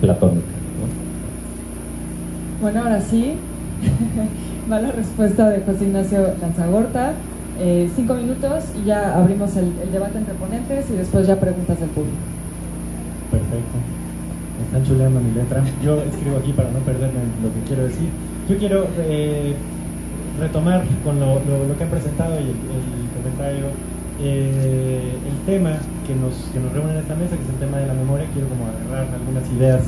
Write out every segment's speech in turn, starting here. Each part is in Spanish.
platónica. Bueno, ahora sí, va la respuesta de José Ignacio Lanzagorta. Eh, cinco minutos y ya abrimos el, debate entre ponentes y después ya preguntas del público. Perfecto. Me están chuleando mi letra. Yo escribo aquí para no perderme lo que quiero decir. Yo quiero eh, retomar con lo, que han presentado y el, comentario eh, el tema que nos, que nos reúne en esta mesa, que es el tema de la memoria. Quiero como agarrar algunas ideas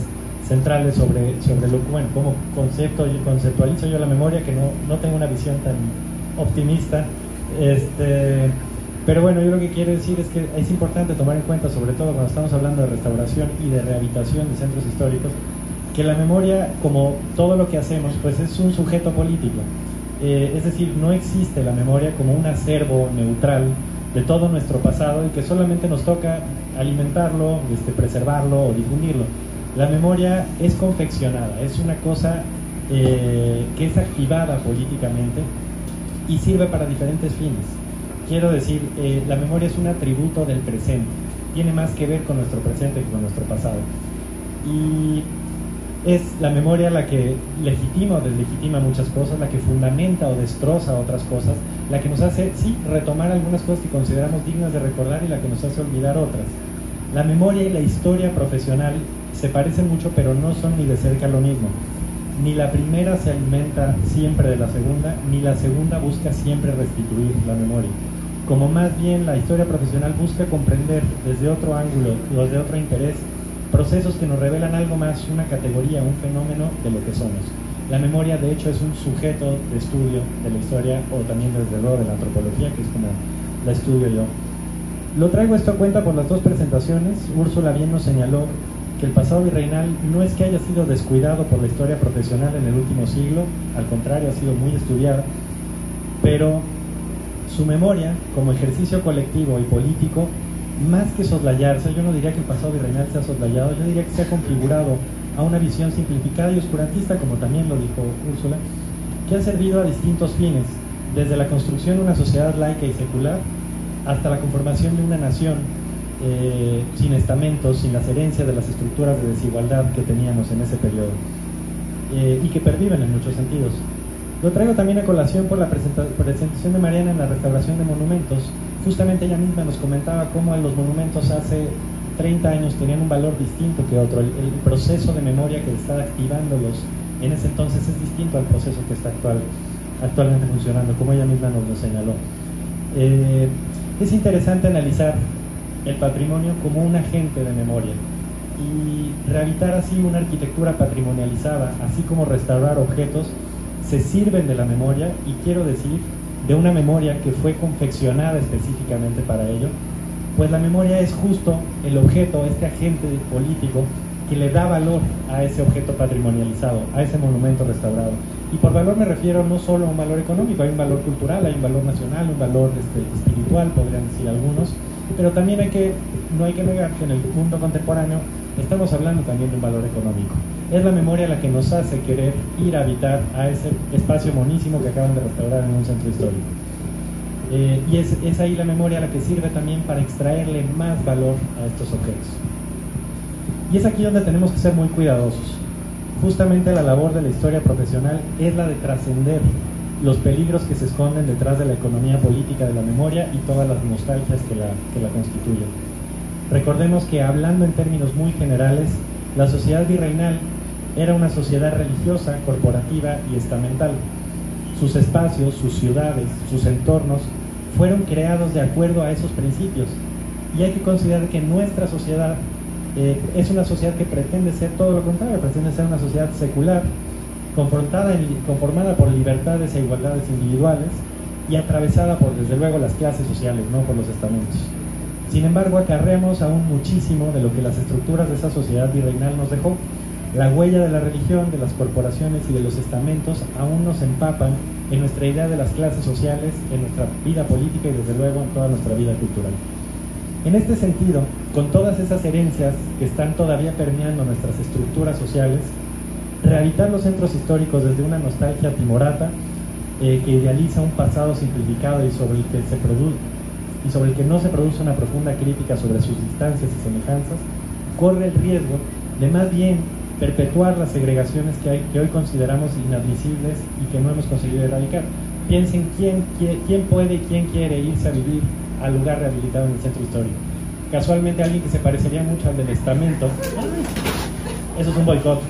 centrales sobre, sobre lo bueno, cómo concepto y conceptualizo yo la memoria, que no, no tengo una visión tan optimista. Este, pero bueno, yo lo que quiero decir es que es importante tomar en cuenta, sobre todo cuando estamos hablando de restauración y de rehabilitación de centros históricos, que la memoria, como todo lo que hacemos, pues es un sujeto político. Eh, es decir, no existe la memoria como un acervo neutral de todo nuestro pasado y que solamente nos toca alimentarlo, este, preservarlo o difundirlo la memoria es confeccionada, es una cosa eh, que es activada políticamente y sirve para diferentes fines. Quiero decir, eh, la memoria es un atributo del presente, tiene más que ver con nuestro presente que con nuestro pasado. Y es la memoria la que legitima o deslegitima muchas cosas, la que fundamenta o destroza otras cosas, la que nos hace, sí, retomar algunas cosas que consideramos dignas de recordar y la que nos hace olvidar otras. La memoria y la historia profesional se parecen mucho, pero no son ni de cerca lo mismo. Ni la primera se alimenta siempre de la segunda, ni la segunda busca siempre restituir la memoria. Como más bien la historia profesional busca comprender desde otro ángulo, desde otro interés, procesos que nos revelan algo más, una categoría, un fenómeno de lo que somos. La memoria, de hecho, es un sujeto de estudio de la historia o también desde luego de la antropología, que es como la estudio yo. Lo traigo esto a cuenta por las dos presentaciones. Úrsula bien nos señaló que el pasado virreinal no es que haya sido descuidado por la historia profesional en el último siglo, al contrario, ha sido muy estudiada, pero su memoria, como ejercicio colectivo y político, más que soslayarse, yo no diría que el pasado virreinal se ha soslayado, yo diría que se ha configurado a una visión simplificada y oscurantista, como también lo dijo Úrsula, que ha servido a distintos fines, desde la construcción de una sociedad laica y secular hasta la conformación de una nación eh, sin estamentos, sin las herencias de las estructuras de desigualdad que teníamos en ese periodo eh, y que perviven en muchos sentidos. Lo traigo también a colación por la presentación de Mariana en la restauración de monumentos. Justamente ella misma nos comentaba cómo los monumentos hace 30 años tenían un valor distinto que otro. El, proceso de memoria que está activándolos en ese entonces es distinto al proceso que está actual, actualmente funcionando, como ella misma nos lo señaló. Eh, es interesante analizar el patrimonio como un agente de memoria y rehabilitar así una arquitectura patrimonializada, así como restaurar objetos, se sirven de la memoria y quiero decir de una memoria que fue confeccionada específicamente para ello, pues la memoria es justo el objeto, este agente político que le da valor a ese objeto patrimonializado, a ese monumento restaurado. Y por valor me refiero no solo a un valor económico, hay un valor cultural, hay un valor nacional, un valor este, espiritual, podrían decir algunos, pero también hay que, no hay que negar que en el mundo contemporáneo estamos hablando también de un valor económico. Es la memoria la que nos hace querer ir a habitar a ese espacio monísimo que acaban de restaurar en un centro histórico. Eh, y es, es ahí la memoria la que sirve también para extraerle más valor a estos objetos. Y es aquí donde tenemos que ser muy cuidadosos. Justamente la labor de la historia profesional es la de trascender los peligros que se esconden detrás de la economía política de la memoria y todas las nostalgias que la, que la constituyen. Recordemos que hablando en términos muy generales, la sociedad virreinal era una sociedad religiosa, corporativa y estamental. Sus espacios, sus ciudades, sus entornos fueron creados de acuerdo a esos principios. Y hay que considerar que nuestra sociedad eh, es una sociedad que pretende ser todo lo contrario, pretende ser una sociedad secular, confrontada y conformada por libertades e igualdades individuales y atravesada por, desde luego, las clases sociales, no por los estamentos. Sin embargo, acarreamos aún muchísimo de lo que las estructuras de esa sociedad virreinal nos dejó. La huella de la religión, de las corporaciones y de los estamentos aún nos empapan en nuestra idea de las clases sociales, en nuestra vida política y desde luego en toda nuestra vida cultural. En este sentido, con todas esas herencias que están todavía permeando nuestras estructuras sociales, rehabilitar los centros históricos desde una nostalgia timorata eh, que idealiza un pasado simplificado y sobre el que se y sobre el que no se produce una profunda crítica sobre sus distancias y semejanzas, corre el riesgo de más bien perpetuar las segregaciones que, hay, que hoy consideramos inadmisibles y que no hemos conseguido erradicar. Piensen quién, quién, puede y quién quiere irse a vivir al lugar rehabilitado en el centro histórico. Casualmente alguien que se parecería mucho al del estamento. Eso es un boicot.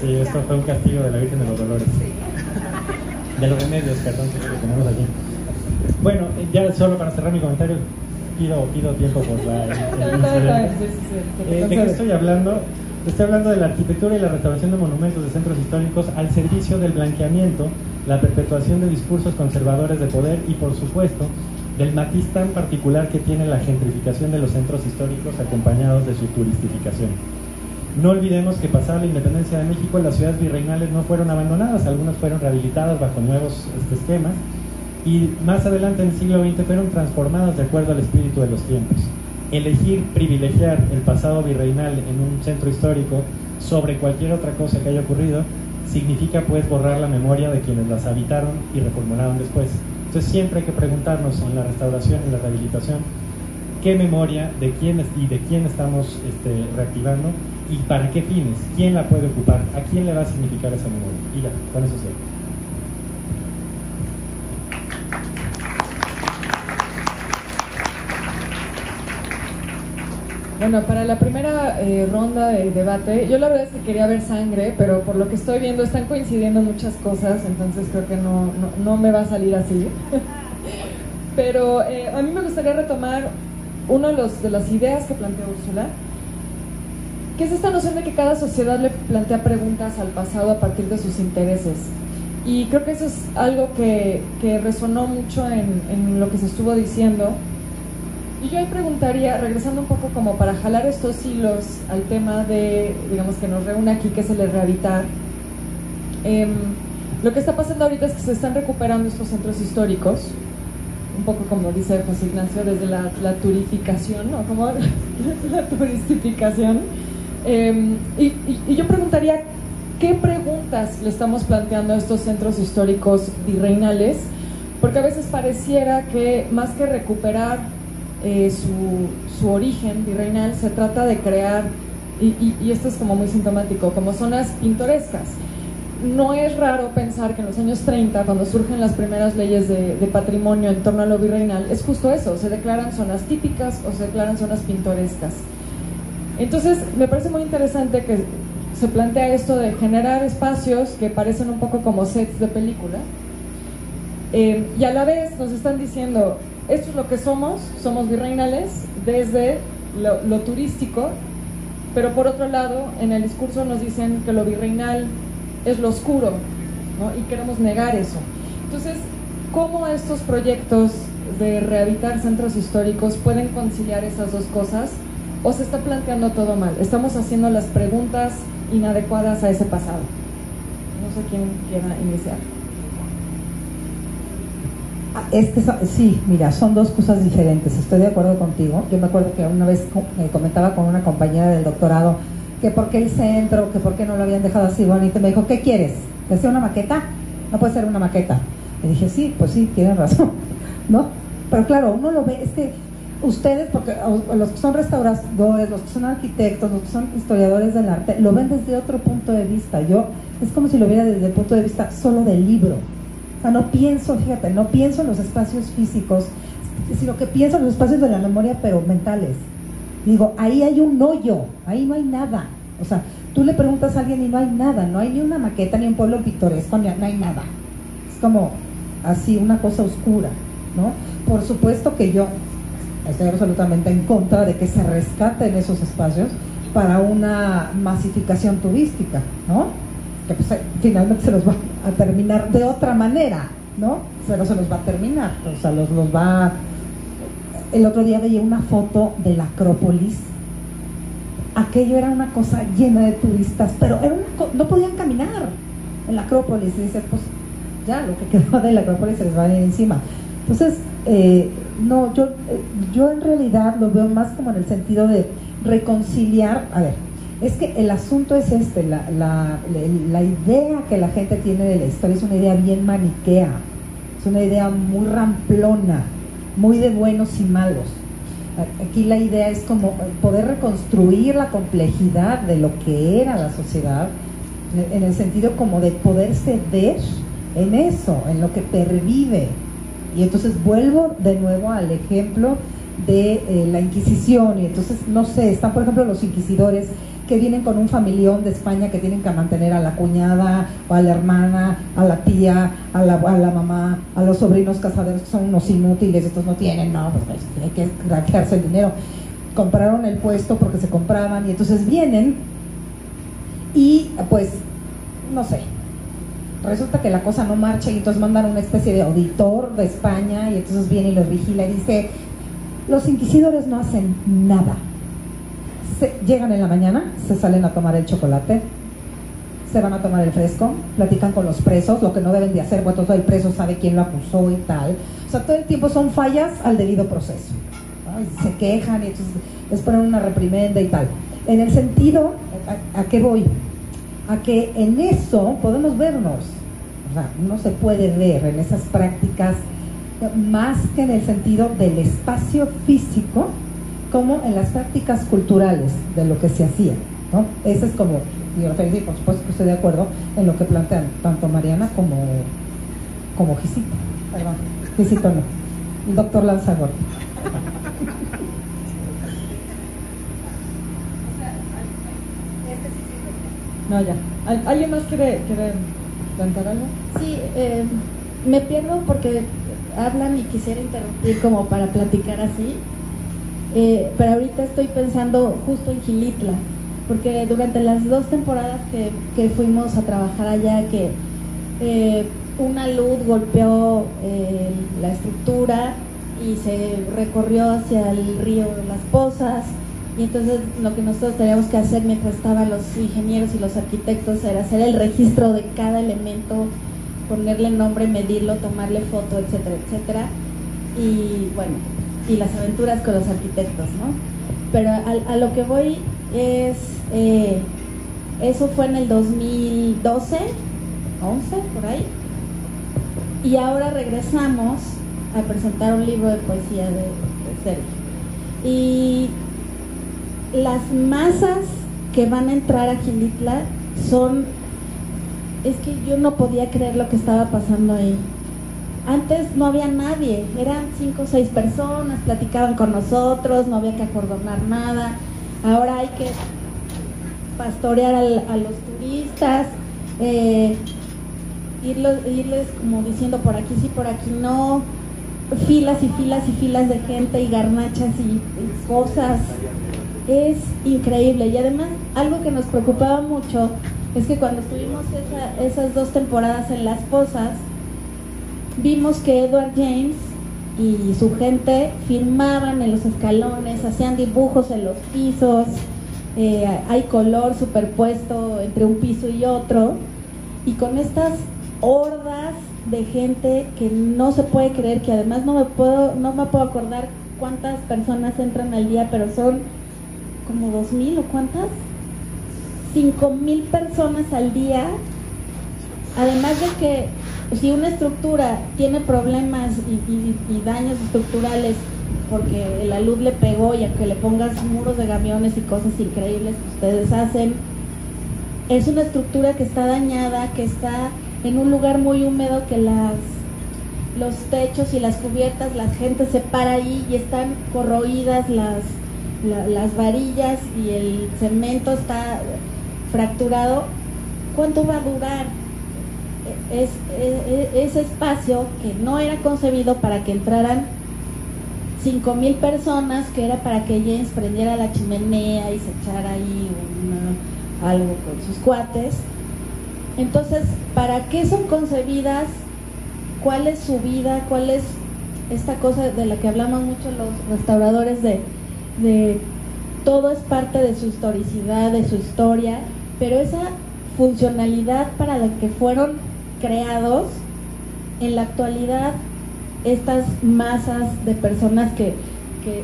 Sí, esto fue un castigo de la Virgen de los Dolores. De los remedios, perdón, que tenemos aquí. Bueno, ya solo para cerrar mi comentario, pido, pido tiempo por la... Eh, ¿De qué estoy hablando? Estoy hablando de la arquitectura y la restauración de monumentos de centros históricos al servicio del blanqueamiento, la perpetuación de discursos conservadores de poder y, por supuesto, del matiz tan particular que tiene la gentrificación de los centros históricos acompañados de su turistificación. No olvidemos que pasada la independencia de México, las ciudades virreinales no fueron abandonadas, algunas fueron rehabilitadas bajo nuevos este, esquemas y más adelante en el siglo XX fueron transformadas de acuerdo al espíritu de los tiempos. Elegir privilegiar el pasado virreinal en un centro histórico sobre cualquier otra cosa que haya ocurrido significa pues borrar la memoria de quienes las habitaron y reformularon después. Entonces siempre hay que preguntarnos en la restauración, en la rehabilitación, qué memoria de quién y de quién estamos este, reactivando y para qué fines, quién la puede ocupar, a quién le va a significar esa memoria. Y ya, con eso sí. Bueno, para la primera eh, ronda de debate, yo la verdad es que quería ver sangre, pero por lo que estoy viendo están coincidiendo muchas cosas, entonces creo que no, no, me va a salir así. pero eh, a mí me gustaría retomar una de, los, de las ideas que planteó Úrsula, que es esta noción de que cada sociedad le plantea preguntas al pasado a partir de sus intereses. Y creo que eso es algo que, que resonó mucho en, en lo que se estuvo diciendo y yo ahí preguntaría, regresando un poco como para jalar estos hilos al tema de, digamos, que nos reúne aquí, que es el rehabilitar. Em, lo que está pasando ahorita es que se están recuperando estos centros históricos, un poco como dice José Ignacio, desde la, turificación, ¿no? Como la turistificación. Em, y, y yo preguntaría, ¿qué preguntas le estamos planteando a estos centros históricos virreinales? Porque a veces pareciera que más que recuperar eh, su, su, origen virreinal, se trata de crear, y, esto es como muy sintomático, como zonas pintorescas. No es raro pensar que en los años 30, cuando surgen las primeras leyes de, patrimonio en torno a lo virreinal, es justo eso, se declaran zonas típicas o se declaran zonas pintorescas. Entonces, me parece muy interesante que se plantea esto de generar espacios que parecen un poco como sets de película, eh, y a la vez nos están diciendo, esto es lo que somos, somos virreinales desde lo, turístico, pero por otro lado, en el discurso nos dicen que lo virreinal es lo oscuro, y queremos negar eso. Entonces, ¿cómo estos proyectos de rehabilitar centros históricos pueden conciliar esas dos cosas? ¿O se está planteando todo mal? Estamos haciendo las preguntas inadecuadas a ese pasado. No sé quién quiera iniciar. Es que sí, mira, son dos cosas diferentes. Estoy de acuerdo contigo. Yo me acuerdo que una vez me comentaba con una compañera del doctorado que por qué el centro, que por qué no lo habían dejado así bonito. Me dijo, ¿qué quieres? ¿Que sea una maqueta? No puede ser una maqueta. Le dije, sí, pues sí, tienen razón, ¿no? Pero claro, uno lo ve, es que ustedes, porque los que son restauradores, los que son arquitectos, los que son historiadores del arte, lo ven desde otro punto de vista. Yo, es como si lo viera desde el punto de vista solo del libro o sea, no pienso, fíjate, no pienso en los espacios físicos, sino que pienso en los espacios de la memoria, pero mentales. Digo, ahí hay un hoyo, ahí no hay nada. O sea, tú le preguntas a alguien y no hay nada, no hay ni una maqueta, ni un pueblo pintoresco, ni, no hay nada. Es como así, una cosa oscura, ¿no? Por supuesto que yo estoy absolutamente en contra de que se rescaten esos espacios para una masificación turística, ¿no? Que pues, finalmente se los va a terminar de otra manera, ¿no? Pero se los va a terminar, o sea, los, los va... El otro día veía una foto de la Acrópolis. Aquello era una cosa llena de turistas, pero era no podían caminar en la Acrópolis. Y dice, pues ya, lo que quedó de la Acrópolis se les va a ir encima. Entonces, eh, no, yo, eh, yo en realidad lo veo más como en el sentido de reconciliar, a ver, es que el asunto es este, la, la, la, idea que la gente tiene de la historia es una idea bien maniquea, es una idea muy ramplona, muy de buenos y malos. Aquí la idea es como poder reconstruir la complejidad de lo que era la sociedad, en el sentido como de poder ceder en eso, en lo que pervive. Y entonces vuelvo de nuevo al ejemplo de eh, la Inquisición, y entonces, no sé, están por ejemplo los inquisidores que vienen con un familión de España que tienen que mantener a la cuñada o a la hermana, a la tía, a la, mamá, a los sobrinos casaderos que son unos inútiles, estos no tienen, no, pues, pues hay que granjearse el dinero. Compraron el puesto porque se compraban y entonces vienen y pues, no sé, resulta que la cosa no marcha y entonces mandan una especie de auditor de España y entonces viene y los vigila y dice, los inquisidores no hacen nada llegan en la mañana, se salen a tomar el chocolate, se van a tomar el fresco, platican con los presos, lo que no deben de hacer, bueno, todo el preso sabe quién lo acusó y tal. O sea, todo el tiempo son fallas al debido proceso. Se quejan y entonces les ponen una reprimenda y tal. En el sentido, ¿a, qué voy? A que en eso podemos vernos. O sea, no se puede ver en esas prácticas más que en el sentido del espacio físico como en las prácticas culturales de lo que se hacía. ¿no? Ese es como, por supuesto que estoy de acuerdo en lo que plantean tanto Mariana como, como Gisito. Perdón, Gisito no, el doctor Lanzagor. No, ya. ¿Alguien más quiere, quiere plantear algo? Sí, eh, me pierdo porque hablan y quisiera interrumpir como para platicar así. Eh, pero ahorita estoy pensando justo en Gilitla, porque durante las dos temporadas que, fuimos a trabajar allá, que eh, una luz golpeó eh, la estructura y se recorrió hacia el río las Pozas, y entonces lo que nosotros teníamos que hacer mientras estaban los ingenieros y los arquitectos era hacer el registro de cada elemento, ponerle nombre, medirlo, tomarle foto, etcétera, etcétera. Y bueno, y las aventuras con los arquitectos, ¿no? Pero a, lo que voy es, eh, eso fue en el 2012, 11, por ahí, y ahora regresamos a presentar un libro de poesía de, Sergio. Y las masas que van a entrar a Gilitla son, es que yo no podía creer lo que estaba pasando ahí antes no había nadie, eran cinco o seis personas, platicaban con nosotros, no había que acordonar nada. Ahora hay que pastorear a los turistas, eh, irles como diciendo por aquí sí, por aquí no, filas y filas y filas de gente y garnachas y, cosas. Es increíble. Y además, algo que nos preocupaba mucho es que cuando estuvimos esas dos temporadas en Las Posas, vimos que Edward James y su gente firmaban en los escalones, hacían dibujos en los pisos, eh, hay color superpuesto entre un piso y otro, y con estas hordas de gente que no se puede creer, que además no me puedo, no me puedo acordar cuántas personas entran al día, pero son como dos mil o cuántas, cinco mil personas al día, además de que si una estructura tiene problemas y, daños estructurales porque la luz le pegó y aunque le pongas muros de camiones y cosas increíbles que ustedes hacen, es una estructura que está dañada, que está en un lugar muy húmedo, que las los techos y las cubiertas, la gente se para ahí y están corroídas las, las varillas y el cemento está fracturado. ¿Cuánto va a durar? Es, ese espacio que no era concebido para que entraran 5.000 personas, que era para que James prendiera la chimenea y se echara ahí algo con sus cuates. Entonces, ¿para qué son concebidas? ¿Cuál es su vida? ¿Cuál es esta cosa de la que hablamos mucho los restauradores de, de todo es parte de su historicidad, de su historia, pero esa funcionalidad para la que fueron creados en la actualidad estas masas de personas que,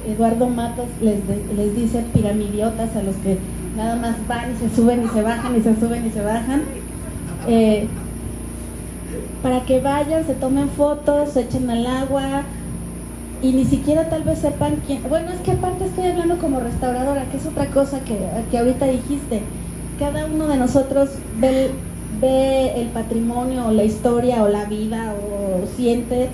Eduardo Matos les, les dice piramidiotas a los que nada más van y se suben y se bajan y se suben y se bajan. Eh, para que vayan, se tomen fotos, se echen al agua y ni siquiera tal vez sepan quién. Bueno, es que aparte estoy hablando como restauradora, que es otra cosa que, que ahorita dijiste. Cada uno de nosotros ve, el patrimonio o la historia o la vida o siente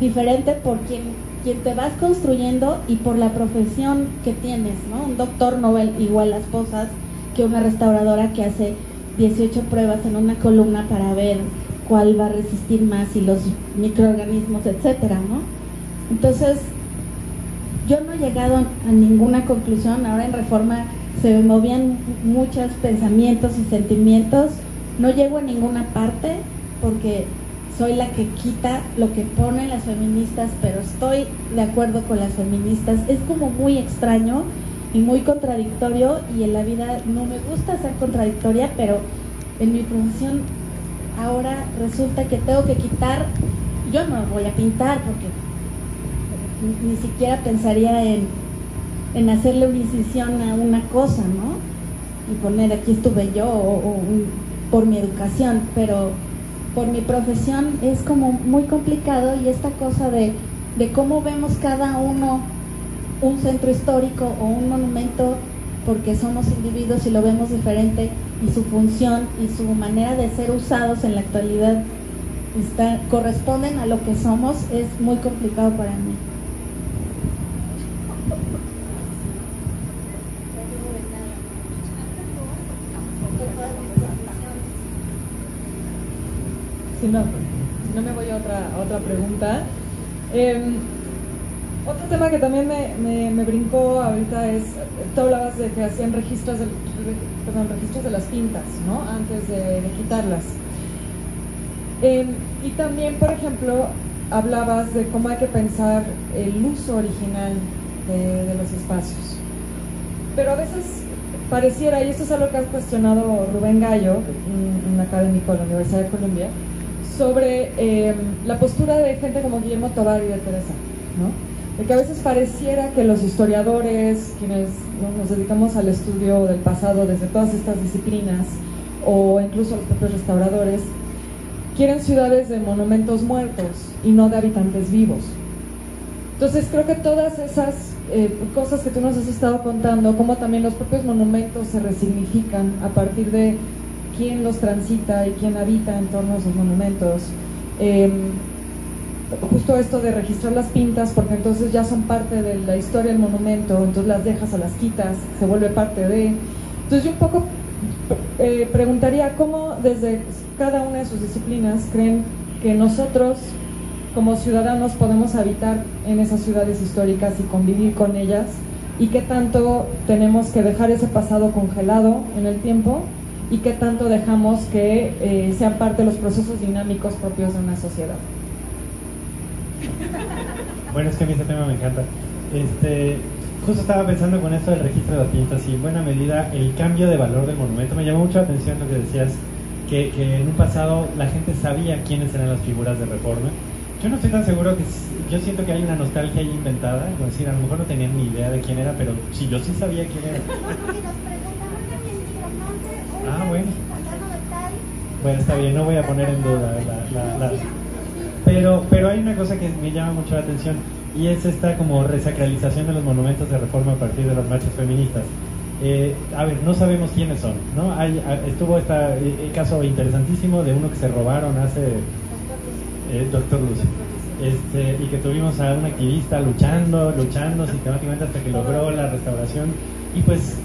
diferente por quien, quien te vas construyendo y por la profesión que tienes, ¿no? Un doctor no ve igual las cosas que una restauradora que hace 18 pruebas en una columna para ver cuál va a resistir más y los microorganismos, etcétera, ¿no? Entonces, yo no he llegado a ninguna conclusión. Ahora en Reforma se movían muchos pensamientos y sentimientos. No llego a ninguna parte porque soy la que quita lo que ponen las feministas, pero estoy de acuerdo con las feministas. Es como muy extraño y muy contradictorio y en la vida no me gusta ser contradictoria, pero en mi profesión ahora resulta que tengo que quitar, yo no voy a pintar porque ni, siquiera pensaría en, en, hacerle una incisión a una cosa, ¿no? Y poner aquí estuve yo o, por mi educación, pero por mi profesión es como muy complicado y esta cosa de, de cómo vemos cada uno un centro histórico o un monumento porque somos individuos y lo vemos diferente y su función y su manera de ser usados en la actualidad está, corresponden a lo que somos es muy complicado para mí. Si no, no me voy a otra, otra pregunta. Em, otro tema que también me, me, brincó ahorita es, tú hablabas de que hacían registros de, registros de las pintas, ¿no? Antes de, quitarlas. Em, y también, por ejemplo, hablabas de cómo hay que pensar el uso original de, de los espacios. Pero a veces pareciera, y esto es algo que ha cuestionado Rubén Gallo, un, un académico de la Universidad de Columbia, sobre em, la postura de gente como Guillermo Tobar y de Teresa, ¿no? de que a veces pareciera que los historiadores, quienes nos dedicamos al estudio del pasado desde todas estas disciplinas, o incluso los propios restauradores, quieren ciudades de monumentos muertos y no de habitantes vivos. Entonces creo que todas esas eh, cosas que tú nos has estado contando, como también los propios monumentos se resignifican a partir de quién los transita y quién habita en torno a esos monumentos, eh, justo esto de registrar las pintas, porque entonces ya son parte de la historia del monumento, entonces las dejas o las quitas, se vuelve parte de... Entonces yo un poco eh, preguntaría cómo desde cada una de sus disciplinas creen que nosotros como ciudadanos podemos habitar en esas ciudades históricas y convivir con ellas y qué tanto tenemos que dejar ese pasado congelado en el tiempo y qué tanto dejamos que eh, sean parte de los procesos dinámicos propios de una sociedad. Bueno, es que a mí este tema me encanta. Este, justo estaba pensando con esto del registro de las pintas y en buena medida el cambio de valor del monumento. Me llamó mucho la atención lo que decías, que, en un pasado la gente sabía quiénes eran las figuras de reforma. Yo no estoy tan seguro que... Yo siento que hay una nostalgia ahí inventada, es decir, a lo mejor no tenían ni idea de quién era, pero sí, yo sí sabía quién era. Ah, bueno. Bueno, está bien, no voy a poner en duda la pero, pero hay una cosa que me llama mucho la atención y es esta como resacralización de los monumentos de reforma a partir de las marchas feministas. Eh, a ver, no sabemos quiénes son, ¿no? Hay, estuvo este caso interesantísimo de uno que se robaron hace eh, Doctor Luz. Este, y que tuvimos a un activista luchando, luchando sistemáticamente hasta que logró la restauración. Y pues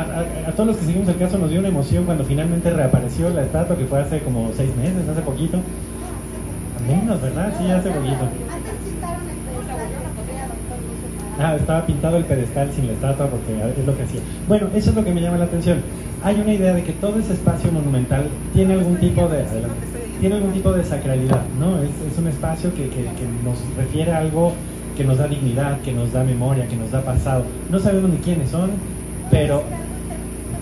a, a, todos los que seguimos el caso nos dio una emoción cuando finalmente reapareció la estatua, que fue hace como seis meses, hace poquito. Menos, ¿verdad? Sí, hace poquito. Ah, estaba pintado el pedestal sin la estatua porque es lo que hacía. Bueno, eso es lo que me llama la atención. Hay una idea de que todo ese espacio monumental tiene algún tipo de tiene algún tipo de sacralidad, ¿no? Es, es un espacio que, que, que, nos refiere a algo que nos da dignidad, que nos da memoria, que nos da pasado. No sabemos ni quiénes son, pero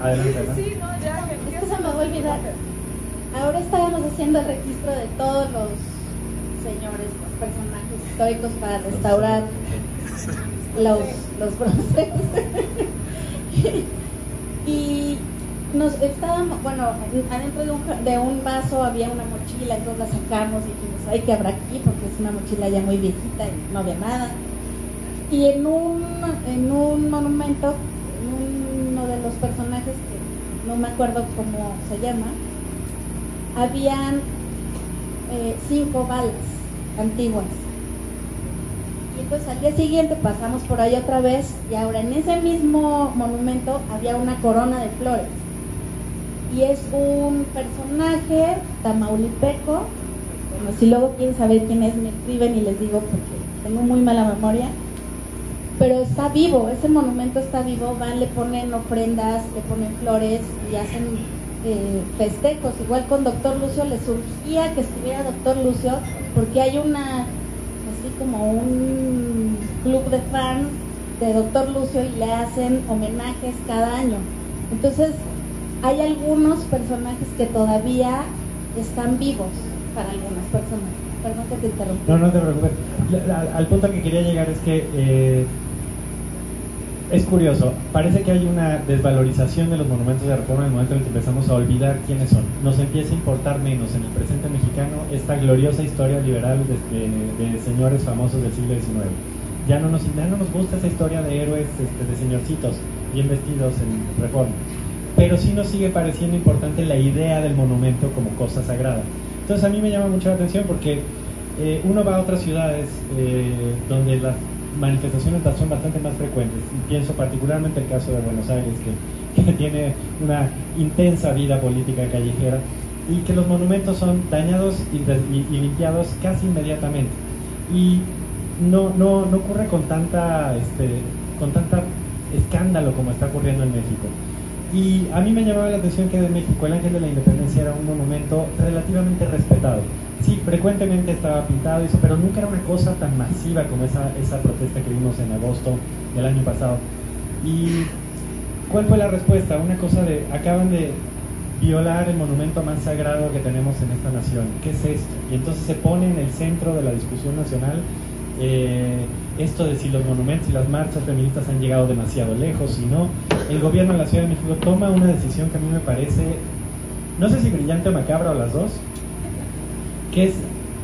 adelante. ¿no? Se me va a olvidar. Ahora estábamos haciendo el registro de todos los señores, los personajes históricos para restaurar los, los bronces. y nos estábamos, bueno, adentro de un, de un vaso había una mochila, entonces la sacamos y dijimos, ay, ¿qué habrá aquí? Porque es una mochila ya muy viejita y no había nada. Y en un, en un monumento, uno de los personajes, que no me acuerdo cómo se llama, habían eh, cinco balas antiguas. Y entonces al día siguiente pasamos por ahí otra vez y ahora en ese mismo monumento había una corona de flores. Y es un personaje tamaulipeco. Bueno, si luego quieren saber quién es, me escriben y les digo porque tengo muy mala memoria. Pero está vivo, ese monumento está vivo, van, le ponen ofrendas, le ponen flores y hacen eh, festejos. Igual con Doctor Lucio le surgía que estuviera Doctor Lucio porque hay una, así como un club de fans de Doctor Lucio y le hacen homenajes cada año. Entonces, hay algunos personajes que todavía están vivos para algunas personas. Perdón que te interrumpí. No, no te preocupes. Al punto que quería llegar es que eh, es curioso. Parece que hay una desvalorización de los monumentos de reforma en el momento en que empezamos a olvidar quiénes son. Nos empieza a importar menos en el presente mexicano esta gloriosa historia liberal de, de señores famosos del siglo XIX. Ya no, nos, ya no nos gusta esa historia de héroes este, de señorcitos bien vestidos en reforma pero sí nos sigue pareciendo importante la idea del monumento como cosa sagrada. Entonces a mí me llama mucho la atención porque eh, uno va a otras ciudades eh, donde las manifestaciones son bastante más frecuentes. Y pienso particularmente el caso de Buenos Aires, que, que tiene una intensa vida política callejera y que los monumentos son dañados y, y, y limpiados casi inmediatamente. Y no, no, no ocurre con tanta, este, con tanta escándalo como está ocurriendo en México. Y a mí me llamaba la atención que de México el Ángel de la Independencia era un monumento relativamente respetado. Sí, frecuentemente estaba pintado eso, pero nunca era una cosa tan masiva como esa, esa protesta que vimos en agosto del año pasado. ¿Y cuál fue la respuesta? Una cosa de, acaban de violar el monumento más sagrado que tenemos en esta nación. ¿Qué es esto? Y entonces se pone en el centro de la discusión nacional eh, esto de si los monumentos y las marchas feministas han llegado demasiado lejos, y no, el gobierno de la Ciudad de México toma una decisión que a mí me parece, no sé si brillante o macabra o las dos, que es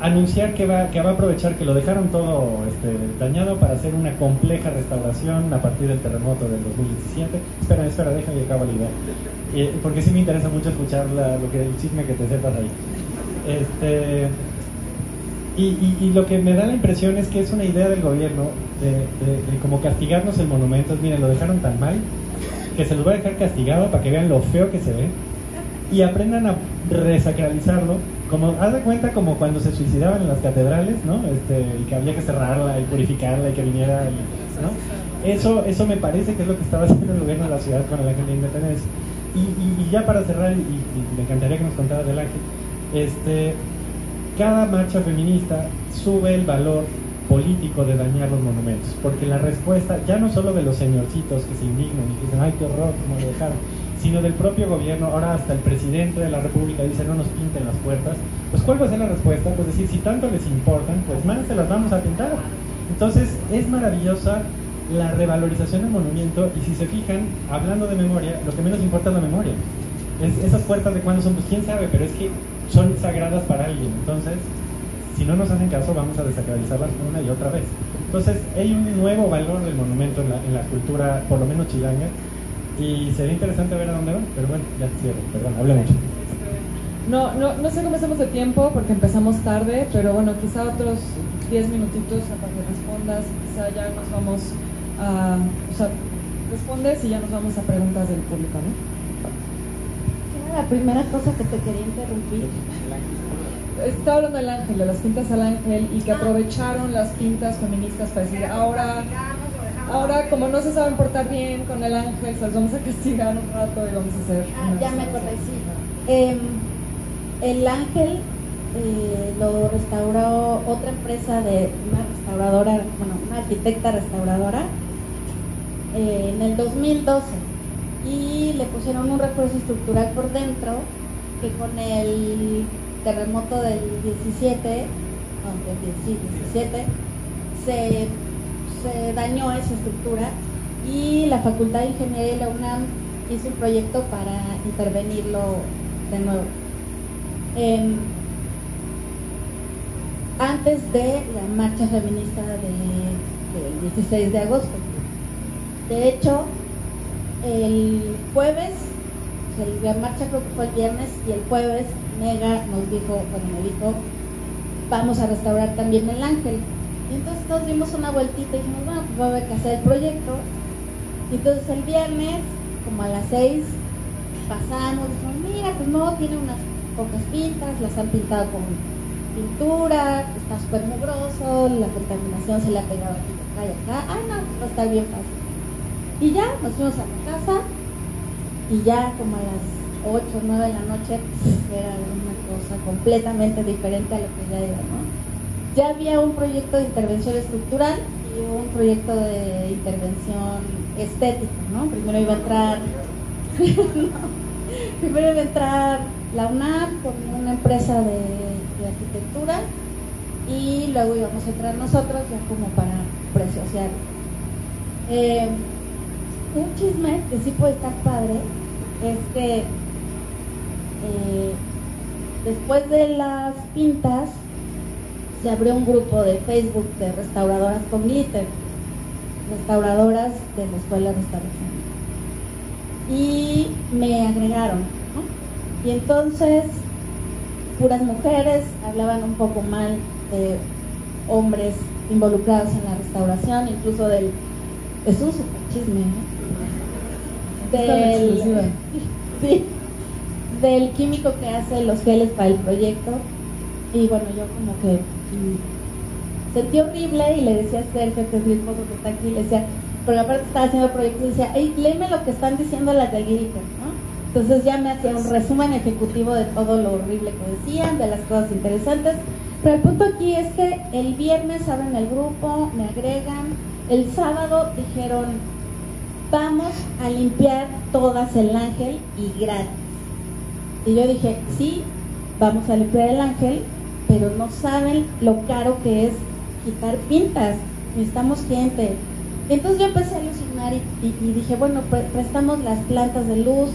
anunciar que va, que va a aprovechar que lo dejaron todo este, dañado para hacer una compleja restauración a partir del terremoto del 2017. Espera, espera, déjame acabo la idea. Eh, porque sí me interesa mucho escuchar la, lo que, el chisme que te sepas ahí. Este, y, y, y, lo que me da la impresión es que es una idea del gobierno de, de, de como castigarnos el monumento. Miren, lo dejaron tan mal que se los va a dejar castigado para que vean lo feo que se ve y aprendan a resacralizarlo. Como, haz de cuenta como cuando se suicidaban en las catedrales, ¿no? Este, y que había que cerrarla y purificarla y que viniera, ¿no? Eso, eso me parece que es lo que estaba haciendo el gobierno de la ciudad con el Ángel de Independencia. Y, y, ya para cerrar, y, me encantaría que nos contaras del Ángel, este, cada marcha feminista sube el valor político de dañar los monumentos, porque la respuesta, ya no solo de los señorcitos que se indignan y que dicen, ay, qué horror, cómo lo dejaron, sino del propio gobierno, ahora hasta el presidente de la República dice, no nos pinten las puertas, pues ¿cuál va a ser la respuesta? Pues decir, si tanto les importan, pues más se las vamos a pintar. Entonces, es maravillosa la revalorización del monumento y si se fijan, hablando de memoria, lo que menos importa es la memoria. Es, esas puertas de cuándo son, pues quién sabe, pero es que son sagradas para alguien. Entonces, si no nos hacen caso, vamos a desacralizarlas una y otra vez. Entonces, hay un nuevo valor del monumento en la, en la cultura, por lo menos chilanga, y sería interesante ver a dónde van, pero bueno, ya cierro, perdón, hablé mucho. No, no, no sé cómo estamos de tiempo porque empezamos tarde, pero bueno, quizá otros 10 minutitos para que respondas, quizá ya nos vamos a, o sea, respondes y ya nos vamos a preguntas del público, ¿no? la primera cosa que te quería interrumpir. Estaba hablando del ángel, de las pintas al ángel y que aprovecharon las pintas feministas para decir, ahora, ahora como no se saben portar bien con el ángel, pues vamos a castigar un rato y vamos a hacer... Ah, ya me acordé, sí. Eh, el ángel eh, lo restauró otra empresa de una restauradora, bueno, una arquitecta restauradora eh, en el 2012 y le pusieron un refuerzo estructural por dentro que con el terremoto del 17, aunque 17, se, se dañó esa estructura y la Facultad de Ingeniería de la UNAM hizo un proyecto para intervenirlo de nuevo. Eh, antes de la marcha feminista de del 16 de agosto. De hecho, el jueves, la marcha creo que fue el viernes y el jueves Mega nos dijo, bueno, me dijo, vamos a restaurar también el ángel. Y entonces todos dimos una vueltita y dijimos, bueno, pues va a haber que hacer el proyecto. Y entonces el viernes, como a las 6, pasamos, dijimos, mira, pues no, tiene unas pocas pintas, las han pintado con pintura, está súper mugroso, la contaminación se le ha pegado aquí, acá y acá. Ah, no, va a estar bien fácil. Y ya nos fuimos a la casa y ya como a las 8 o 9 de la noche pues, era una cosa completamente diferente a lo que ya era, ¿no? Ya había un proyecto de intervención estructural y un proyecto de intervención estética, ¿no? Primero iba a entrar, primero iba a entrar la UNAM con una empresa de, de arquitectura y luego íbamos a entrar nosotros ya como para presociar. Eh, un chisme que sí puede estar padre es que eh, después de las pintas se abrió un grupo de Facebook de restauradoras con glitter, restauradoras de la escuela de restauración. Y me agregaron, ¿no? Y entonces puras mujeres hablaban un poco mal de hombres involucrados en la restauración, incluso del... Es un super chisme, ¿no? del, sí, del químico que hace los geles para el proyecto. Y bueno, yo como que sentí horrible y le decía a Sergio, que es mi esposo que está aquí, le decía, porque aparte estaba haciendo el proyecto y decía, hey, léeme lo que están diciendo las Glitter, ¿no? Entonces ya me hacía un resumen ejecutivo de todo lo horrible que decían, de las cosas interesantes. Pero el punto aquí es que el viernes abren el grupo, me agregan, el sábado dijeron, vamos a limpiar todas el ángel y gratis. Y yo dije, sí, vamos a limpiar el ángel, pero no saben lo caro que es quitar pintas. Necesitamos gente. Entonces yo empecé a alucinar y, dije, bueno, prestamos las plantas de luz,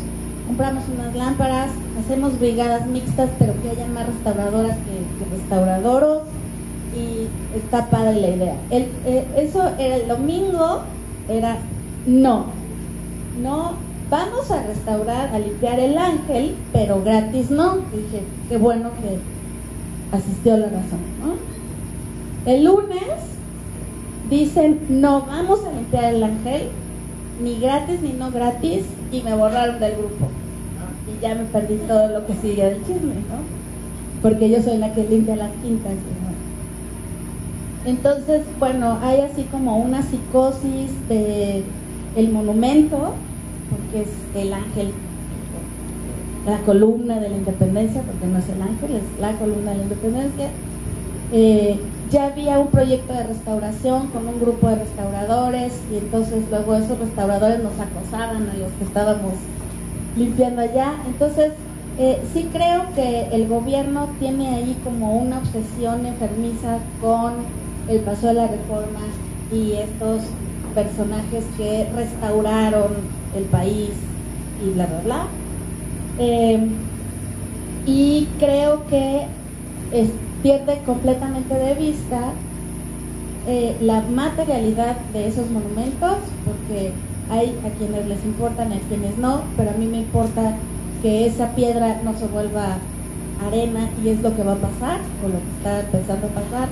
compramos unas lámparas, hacemos brigadas mixtas, pero que haya más restauradoras que, restauradoros. Y está padre la idea. Eh, eso era el domingo, era no, no, vamos a restaurar, a limpiar el ángel, pero gratis no. Dije, qué bueno que asistió la razón. El lunes dicen, no vamos a limpiar el ángel, ni gratis ni no gratis, y me borraron del grupo. Y ya me perdí todo lo que sigue del chisme, ¿no? Porque yo soy la que limpia las quintas. Entonces, bueno, hay así como una psicosis de el monumento, porque es el ángel, la columna de la independencia, porque no es el ángel, es la columna de la independencia. Eh, ya había un proyecto de restauración con un grupo de restauradores y entonces luego esos restauradores nos acosaban a los que estábamos limpiando allá. Entonces, eh, sí creo que el gobierno tiene ahí como una obsesión enfermiza con el paso de la reforma y estos personajes que restauraron el país y bla, bla, bla. Eh, y creo que pierde completamente de vista eh, la materialidad de esos monumentos, porque hay a quienes les importan y a quienes no, pero a mí me importa que esa piedra no se vuelva arena y es lo que va a pasar, o lo que está pensando pasar.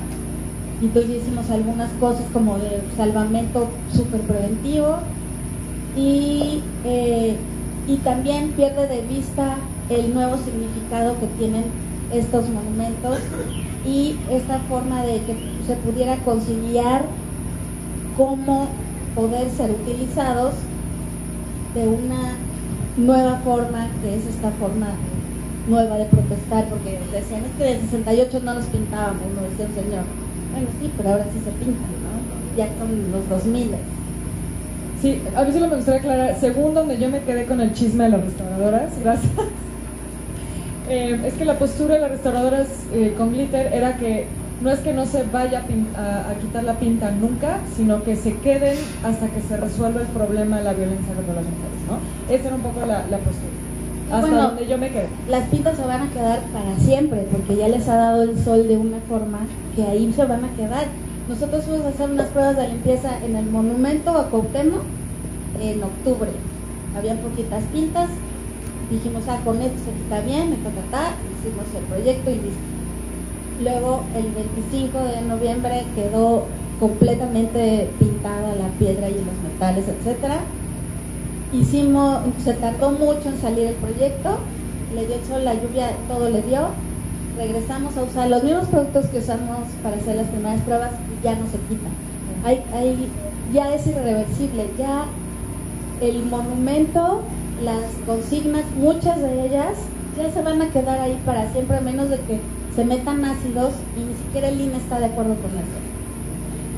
Entonces hicimos algunas cosas como de salvamento súper preventivo y, eh, y también pierde de vista el nuevo significado que tienen estos monumentos y esta forma de que se pudiera conciliar cómo poder ser utilizados de una nueva forma, que es esta forma nueva de protestar, porque decían, es que del 68 no los pintábamos, no decía el señor bueno, sí, pero ahora sí se pintan, ¿no? Ya con los 2000. Sí, a mí solo me gustaría aclarar, según donde yo me quedé con el chisme de las restauradoras, gracias. Eh, es que la postura de las restauradoras eh, con glitter era que no es que no se vaya a, quitar la pinta nunca, sino que se queden hasta que se resuelva el problema de la violencia contra las mujeres, ¿no? Esa era un poco la, la postura hasta donde yo me quedo. Las pintas se van a quedar para siempre, porque ya les ha dado el sol de una forma que ahí se van a quedar. Nosotros fuimos a hacer unas pruebas de limpieza en el monumento a Cuauhtémoc en octubre. Había poquitas pintas, dijimos, ah, con esto se quita bien, ta, hicimos el proyecto y listo. Luego, el 25 de noviembre quedó completamente pintada la piedra y los metales, etcétera. Hicimos, se tardó mucho en salir el proyecto, le dio sol, la lluvia, todo le dio. Regresamos a usar los mismos productos que usamos para hacer las primeras pruebas y ya no se quitan. Hay, hay, ya es irreversible, ya el monumento, las consignas, muchas de ellas ya se van a quedar ahí para siempre, a menos de que se metan ácidos y ni siquiera el INE está de acuerdo con eso.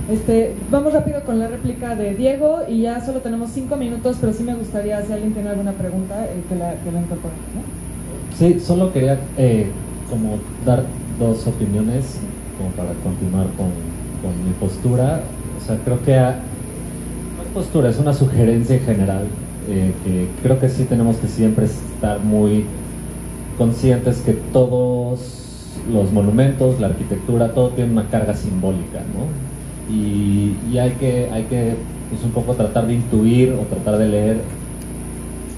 Este, vamos rápido con la réplica de Diego y ya solo tenemos cinco minutos, pero sí me gustaría, si alguien tiene alguna pregunta, eh, que, la, que la incorpore. ¿no? Sí, solo quería eh, como dar dos opiniones como para continuar con, con mi postura. O sea, creo que a, no es postura, es una sugerencia en general eh, que creo que sí tenemos que siempre estar muy conscientes que todos los monumentos, la arquitectura, todo tiene una carga simbólica, ¿no? Y, y hay que, hay que pues, un poco tratar de intuir o tratar de leer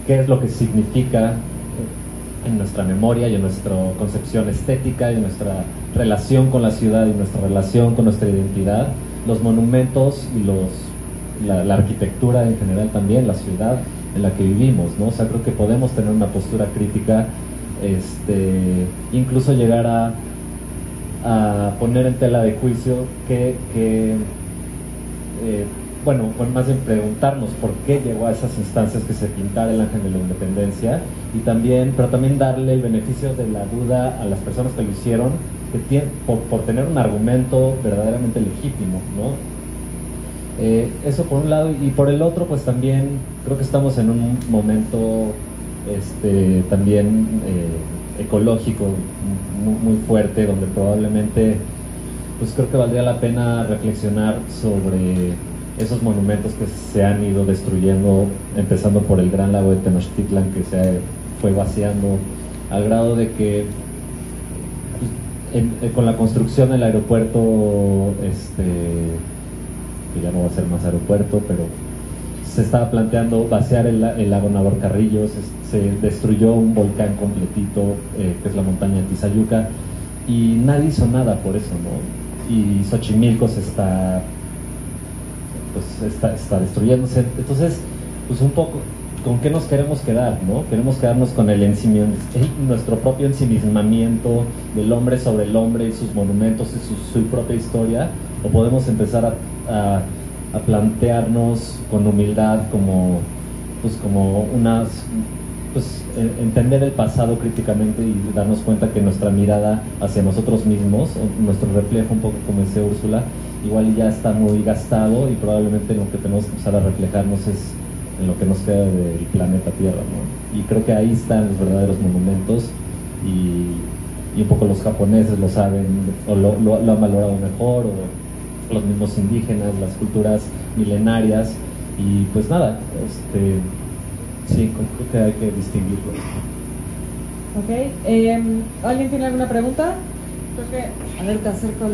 qué es lo que significa en nuestra memoria y en nuestra concepción estética y en nuestra relación con la ciudad y nuestra relación con nuestra identidad, los monumentos y los, la, arquitectura en general también, la ciudad en la que vivimos, ¿no? O sea, creo que podemos tener una postura crítica, este, incluso llegar a, a poner en tela de juicio que, que eh, bueno, más bien preguntarnos por qué llegó a esas instancias que se pintara el ángel de la independencia y también, pero también darle el beneficio de la duda a las personas que lo hicieron, que tienen, por, por tener un argumento verdaderamente legítimo, ¿no? Eh, eso por un lado y por el otro pues también creo que estamos en un momento este, también eh, ecológico muy, fuerte donde probablemente pues creo que valdría la pena reflexionar sobre esos monumentos que se han ido destruyendo empezando por el gran lago de Tenochtitlan que se fue vaciando al grado de que en, en, con la construcción del aeropuerto este que ya no va a ser más aeropuerto, pero se estaba planteando vaciar el, lago Navarcarrillo, se, se, destruyó un volcán completito, eh, que es la montaña Tizayuca, y nadie hizo nada por eso, ¿no? Y Xochimilco se está, pues, está, está destruyéndose. Entonces, pues un poco, ¿con qué nos queremos quedar? ¿no? Queremos quedarnos con el nuestro propio ensimismamiento del hombre sobre el hombre y sus monumentos y su, propia historia, o podemos empezar a, plantearnos con humildad como, pues como unas, pues entender el pasado críticamente y darnos cuenta que nuestra mirada hacia nosotros mismos, nuestro reflejo un poco como dice Úrsula, igual ya está muy gastado y probablemente lo que tenemos que empezar a reflejarnos es en lo que nos queda del planeta Tierra, ¿no? Y creo que ahí están los verdaderos monumentos y, un poco los japoneses lo saben o lo, lo, lo han valorado mejor o los mismos indígenas, las culturas milenarias y pues nada, este, sí, creo que hay que distinguirlo. Ok, eh, ¿alguien tiene alguna pregunta? Creo que, a ver, te acerco el...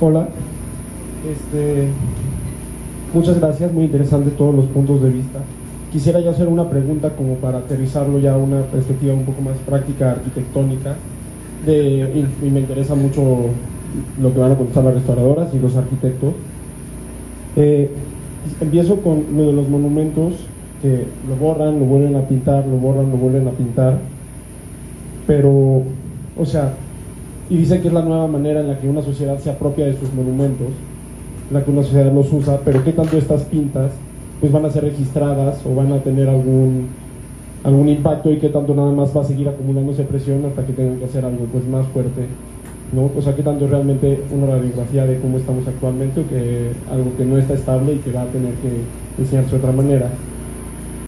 Hola, este, muchas gracias, muy interesante todos los puntos de vista quisiera yo hacer una pregunta como para aterrizarlo ya a una perspectiva un poco más práctica, arquitectónica, de, y, y, me interesa mucho lo que van a contestar las restauradoras y los arquitectos. Eh, empiezo con lo de los monumentos, que lo borran, lo vuelven a pintar, lo borran, lo vuelven a pintar, pero, o sea, y dice que es la nueva manera en la que una sociedad se apropia de sus monumentos, en la que una sociedad los usa, pero ¿qué tanto estas pintas pues van a ser registradas o van a tener algún algún impacto y que tanto nada más va a seguir acumulándose presión hasta que tengan que hacer algo pues más fuerte ¿no? o sea que tanto es realmente una radiografía de cómo estamos actualmente que algo que no está estable y que va a tener que enseñarse de otra manera